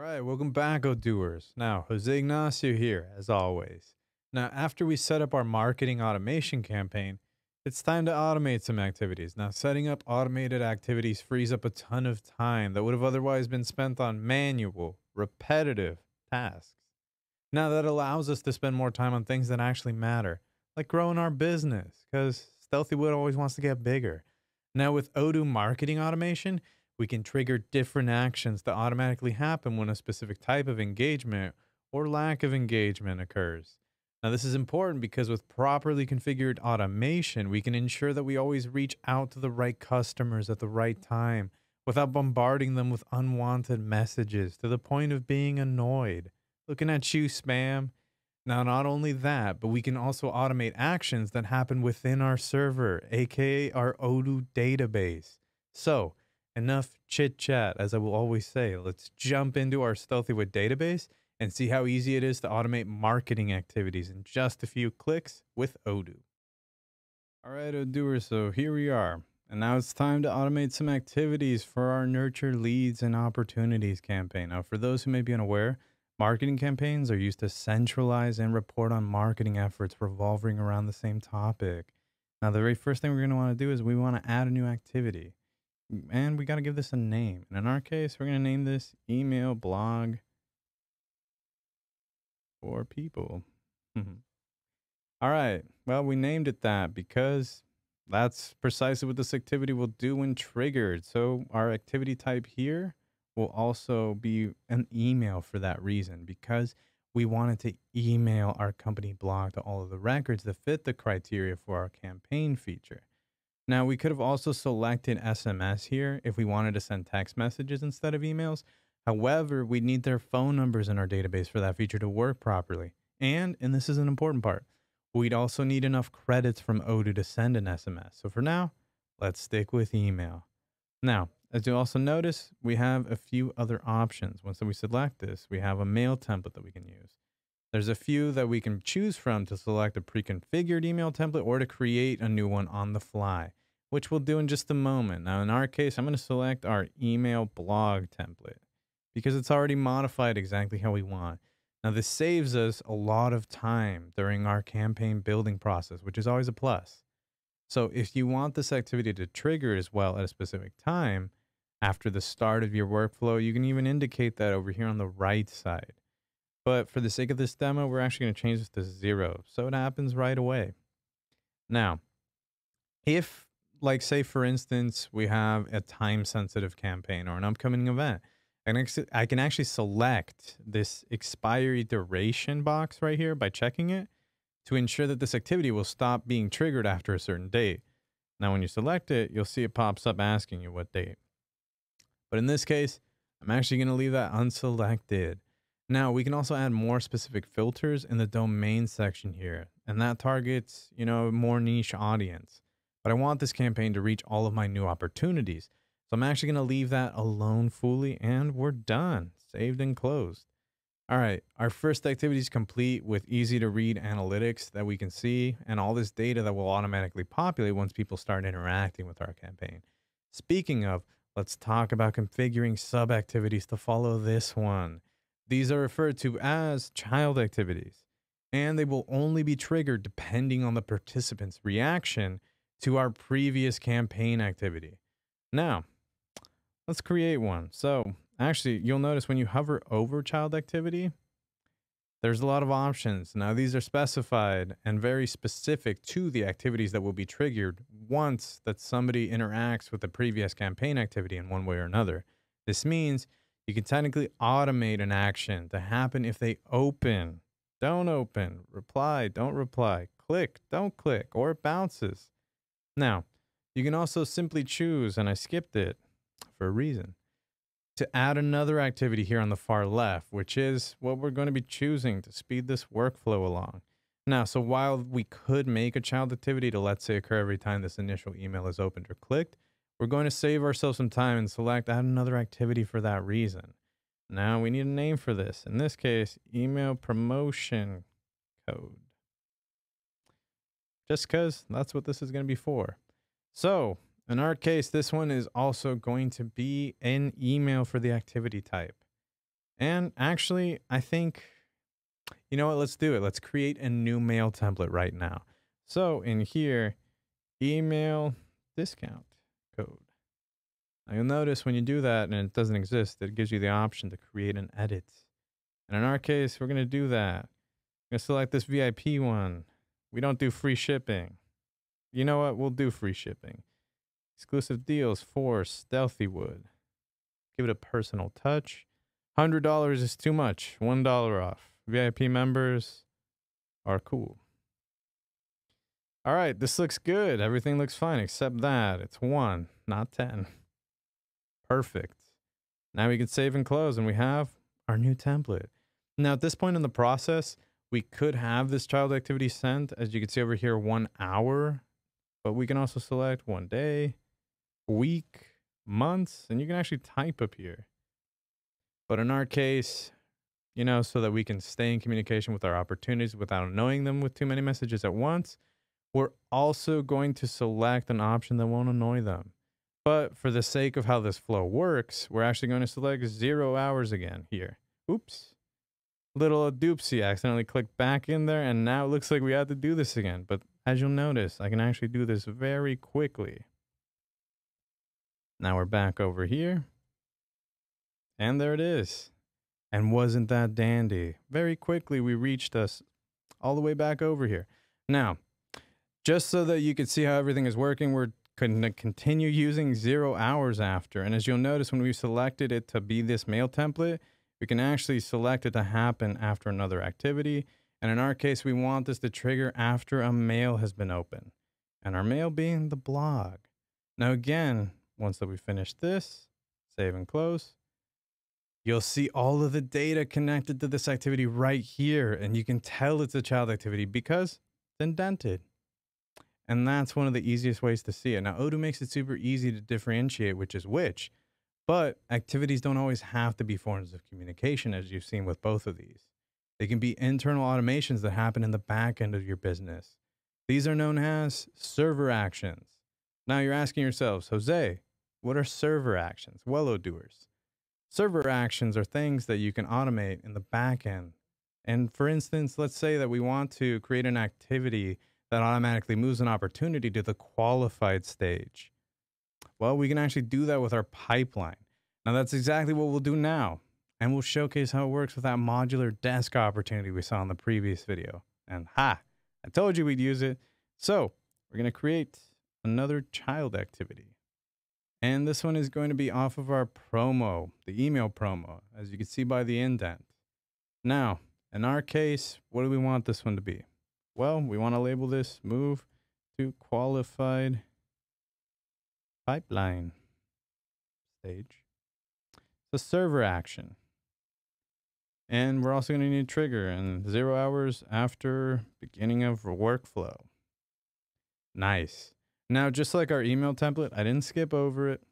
All right, welcome back, Odooers. Now, Jose Ignacio here, as always. Now, after we set up our marketing automation campaign, it's time to automate some activities. Now, setting up automated activities frees up a ton of time that would have otherwise been spent on manual, repetitive tasks. Now, that allows us to spend more time on things that actually matter, like growing our business, because Stealthy Wood always wants to get bigger. Now, with Odoo marketing automation, we can trigger different actions to automatically happen when a specific type of engagement or lack of engagement occurs. Now, this is important because with properly configured automation, we can ensure that we always reach out to the right customers at the right time without bombarding them with unwanted messages to the point of being annoyed. Looking at you, spam. Now, not only that, but we can also automate actions that happen within our server, aka our Odoo database. So, enough chit chat, as I will always say. Let's jump into our Stealthy Wood database and see how easy it is to automate marketing activities in just a few clicks with Odoo. All right, Odooers, so here we are. And now it's time to automate some activities for our Nurture Leads and Opportunities campaign. Now, for those who may be unaware, marketing campaigns are used to centralize and report on marketing efforts revolving around the same topic. Now, the very first thing we're going to want to do is we want to add a new activity. And we got to give this a name. And in our case, we're going to name this email blog for people. All right. Well, we named it that because that's precisely what this activity will do when triggered. So our activity type here will also be an email for that reason because we wanted to email our company blog to all of the records that fit the criteria for our campaign feature. Now, we could have also selected SMS here if we wanted to send text messages instead of emails, However, we need their phone numbers in our database for that feature to work properly. And, and this is an important part, we'd also need enough credits from Odoo to send an SMS. So for now, let's stick with email. Now, as you also notice, we have a few other options. Once we select this, we have a mail template that we can use. There's a few that we can choose from to select a pre-configured email template or to create a new one on the fly, which we'll do in just a moment. Now, in our case, I'm going to select our email blog template because it's already modified exactly how we want. Now, this saves us a lot of time during our campaign building process, which is always a plus. So if you want this activity to trigger as well at a specific time after the start of your workflow, you can even indicate that over here on the right side. But for the sake of this demo, we're actually going to change this to zero. So it happens right away. Now, if like say for instance, we have a time sensitive campaign or an upcoming event, and I can actually select this expiry duration box right here by checking it to ensure that this activity will stop being triggered after a certain date. Now, when you select it, you'll see it pops up asking you what date. But in this case, I'm actually going to leave that unselected. Now, we can also add more specific filters in the domain section here, and that targets, you know, more niche audience. But I want this campaign to reach all of my new opportunities. So I'm actually going to leave that alone fully and we're done. Saved and closed. All right, our first activity is complete with easy to read analytics that we can see and all this data that will automatically populate once people start interacting with our campaign. Speaking of, let's talk about configuring sub activities to follow this one. These are referred to as child activities, and they will only be triggered depending on the participant's reaction to our previous campaign activity. Now, Let's create one. So actually, you'll notice when you hover over child activity, there's a lot of options. Now, these are specified and very specific to the activities that will be triggered once that somebody interacts with the previous campaign activity in one way or another. This means you can technically automate an action to happen if they open, don't open, reply, don't reply, click, don't click, or it bounces. Now, you can also simply choose, and I skipped it, for a reason. To add another activity here on the far left, which is what we're going to be choosing to speed this workflow along. Now, so while we could make a child activity to let's say occur every time this initial email is opened or clicked, we're going to save ourselves some time and select add another activity for that reason. Now we need a name for this. In this case, email promotion code. Just because that's what this is going to be for. So in our case, this one is also going to be an email for the activity type. And actually, I think, you know what? Let's do it. Let's create a new mail template right now. So in here, email discount code. Now you'll notice when you do that and it doesn't exist, it gives you the option to create an edit. And in our case, we're going to do that. I'm going to select this VIP one. We don't do free shipping. You know what? We'll do free shipping. Exclusive deals for Stealthy Wood. Give it a personal touch. $100 is too much. $1 off. VIP members are cool. All right, this looks good. Everything looks fine except that. It's 1, not 10. Perfect. Now we can save and close and we have our new template. Now at this point in the process, we could have this child activity sent, as you can see over here, one hour, but we can also select one day, week, months, and you can actually type up here. But in our case, you know, so that we can stay in communication with our opportunities without annoying them with too many messages at once, we're also going to select an option that won't annoy them. But for the sake of how this flow works, we're actually going to select zero hours again here. Oops. Little doopsie, accidentally clicked back in there, and now it looks like we have to do this again. But as you'll notice, I can actually do this very quickly. Now we're back over here. And there it is. And wasn't that dandy? Very quickly, we reached us all the way back over here. Now, just so that you can see how everything is working, we're going to continue using zero hours after. And as you'll notice, when we selected it to be this mail template, we can actually select it to happen after another activity. And in our case, we want this to trigger after a mail has been opened. And our mail being the blog. Now again, once that we finish this, save and close, You'll see all of the data connected to this activity right here, and you can tell it's a child activity because it's indented. And that's one of the easiest ways to see it. Now, Odoo makes it super easy to differentiate which is which, but activities don't always have to be forms of communication, as you've seen with both of these. They can be internal automations that happen in the back end of your business. These are known as server actions. Now you're asking yourselves, Jose, what are server actions? Well, oh, doers. Server actions are things that you can automate in the back end. And for instance, let's say that we want to create an activity that automatically moves an opportunity to the qualified stage. Well, we can actually do that with our pipeline. Now, that's exactly what we'll do now. And we'll showcase how it works with that modular desk opportunity we saw in the previous video. And ha, I told you we'd use it. So we're going to create another child activity. And this one is going to be off of our promo, the email promo, as you can see by the indent. Now, in our case, what do we want this one to be? Well, we want to label this move to qualified pipeline stage. A server action. And we're also going to need a trigger and zero hours after beginning of workflow. Nice. Now, just like our email template, I didn't skip over it.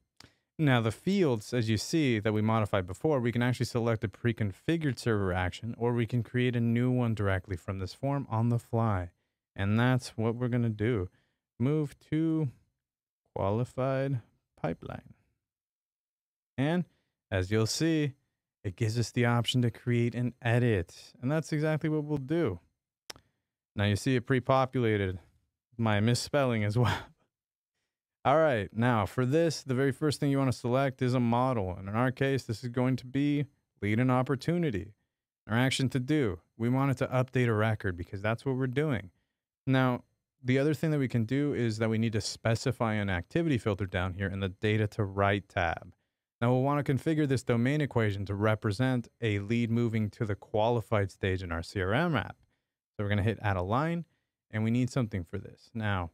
Now, the fields, as you see, that we modified before, we can actually select a pre-configured server action, or we can create a new one directly from this form on the fly. And that's what we're going to do. Move to qualified pipeline. And as you'll see, it gives us the option to create an edit. And that's exactly what we'll do. Now you see it pre-populated. My misspelling as well. All right, now for this, the very first thing you want to select is a model. And in our case, this is going to be lead an opportunity. Our action to do, we want it to update a record because that's what we're doing. Now, the other thing that we can do is that we need to specify an activity filter down here in the data to write tab. Now we'll want to configure this domain equation to represent a lead moving to the qualified stage in our CRM app. So we're going to hit add a line and we need something for this. Now,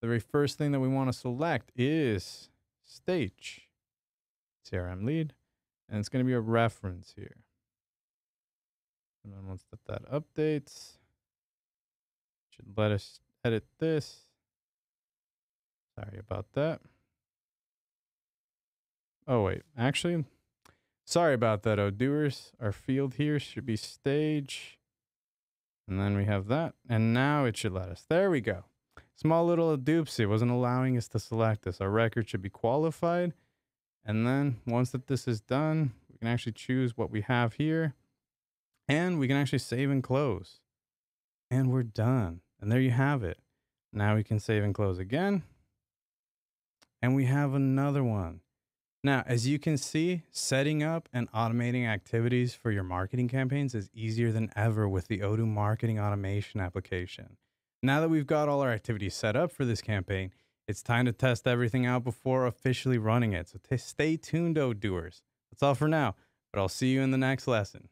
the very first thing that we want to select is stage, CRM lead, and it's going to be a reference here. And then once that, that updates, should let us edit this. Sorry about that. Oh, wait, actually, sorry about that, Odooers. Our field here should be stage. And then we have that. And now it should let us. There we go. Small little doopsie wasn't allowing us to select this. Our record should be qualified. And then once that this is done, We can actually choose what we have here and we can actually save and close. And we're done. And there you have it. Now we can save and close again. And we have another one. Now, as you can see, setting up and automating activities for your marketing campaigns is easier than ever with the Odoo marketing automation application. Now that we've got all our activities set up for this campaign, it's time to test everything out before officially running it. So stay tuned, Odooers. That's all for now, but I'll see you in the next lesson.